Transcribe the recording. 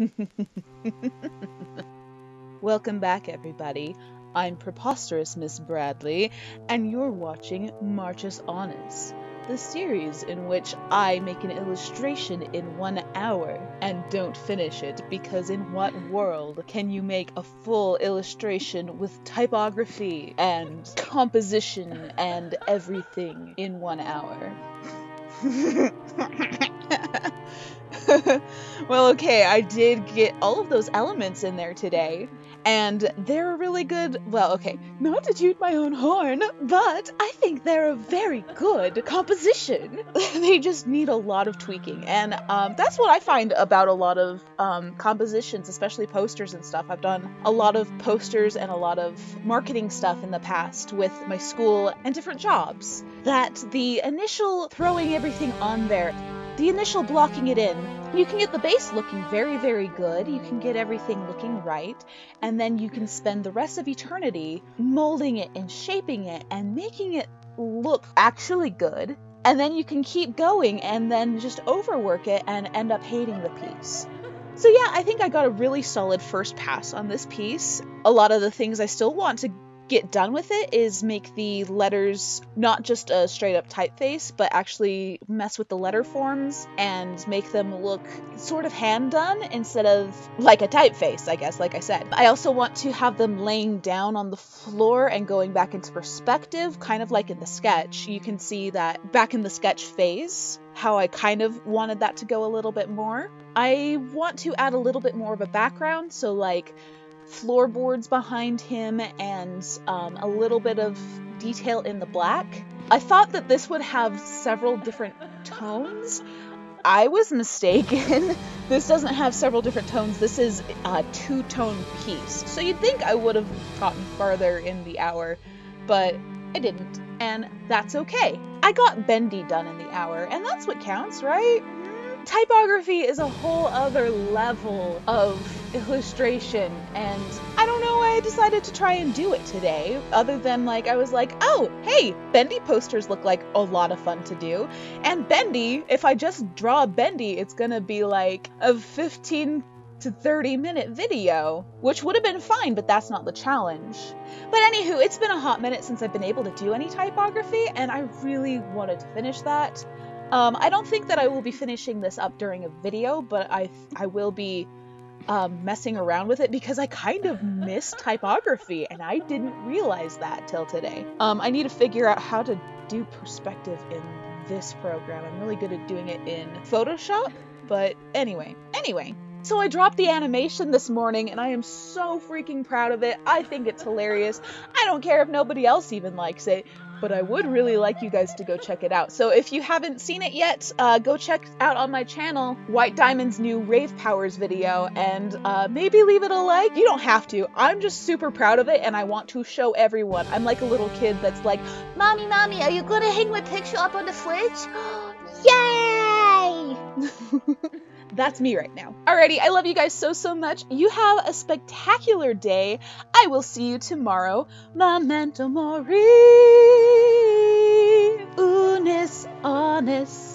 Welcome back, everybody. I'm Preposterous Miss Bradley, and you're watching Marchus Annus, the series in which I make an illustration in one hour and don't finish it because, in what world can you make a full illustration with typography and composition and everything in one hour? well, okay, I did get all of those elements in there today, and they're really good. Well, okay, not to toot my own horn, but I think they're a very good composition. they just need a lot of tweaking, and um, that's what I find about a lot of um, compositions, especially posters and stuff. I've done a lot of posters and a lot of marketing stuff in the past with my school and different jobs. That the initial throwing everything on there the initial blocking it in, you can get the base looking very, very good. You can get everything looking right. And then you can spend the rest of eternity molding it and shaping it and making it look actually good. And then you can keep going and then just overwork it and end up hating the piece. So, yeah, I think I got a really solid first pass on this piece. A lot of the things I still want to get done with it is make the letters not just a straight up typeface, but actually mess with the letter forms and make them look sort of hand done instead of like a typeface, I guess, like I said. I also want to have them laying down on the floor and going back into perspective, kind of like in the sketch. You can see that back in the sketch phase, how I kind of wanted that to go a little bit more. I want to add a little bit more of a background, so like floorboards behind him and um, a little bit of detail in the black. I thought that this would have several different tones. I was mistaken. this doesn't have several different tones. This is a two tone piece. So you'd think I would have gotten farther in the hour, but I didn't. And that's okay. I got Bendy done in the hour, and that's what counts, right? Typography is a whole other level of illustration and I don't know why I decided to try and do it today other than like I was like oh hey bendy posters look like a lot of fun to do and bendy if I just draw bendy it's gonna be like a 15 to 30 minute video, which would have been fine, but that's not the challenge. But anywho, it's been a hot minute since I've been able to do any typography, and I really wanted to finish that. Um, I don't think that I will be finishing this up during a video, but I I will be um, messing around with it because I kind of miss typography and I didn't realize that till today. Um, I need to figure out how to do perspective in this program. I'm really good at doing it in Photoshop, but anyway, anyway. So I dropped the animation this morning and I am so freaking proud of it. I think it's hilarious. I don't care if nobody else even likes it but I would really like you guys to go check it out. So if you haven't seen it yet, uh, go check out on my channel White Diamond's new Rave Powers video and uh, maybe leave it a like. You don't have to. I'm just super proud of it and I want to show everyone. I'm like a little kid that's like, Mommy, Mommy, are you gonna hang my picture up on the fridge? Yay! That's me right now. Alrighty, I love you guys so, so much. You have a spectacular day. I will see you tomorrow. Memento mori. Unus Annus.